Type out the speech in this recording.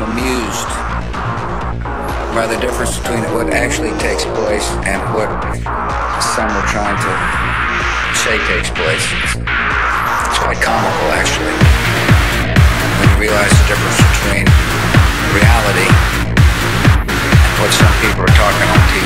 I'm amused by the difference between what actually takes place and what some are trying to say takes place. It's quite comical, actually, when you realize the difference between reality and what some people are talking on TV.